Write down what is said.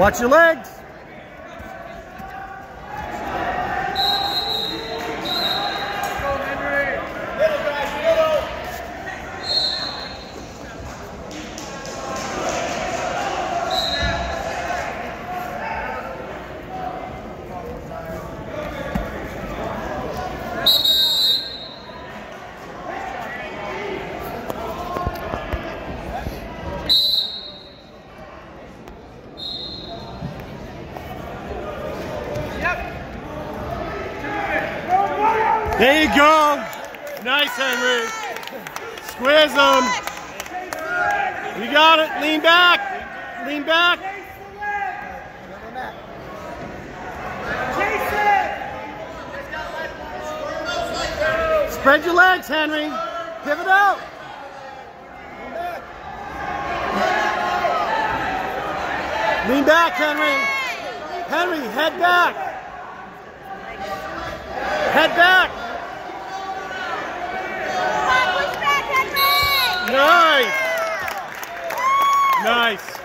Watch your legs. There you go. Nice, Henry. Squeeze them. You got it. Lean back. Lean back. Spread your legs, Henry. Pivot out. Lean back, Henry. Henry, head back. Head back. Push back, Henry! Nice. Nice.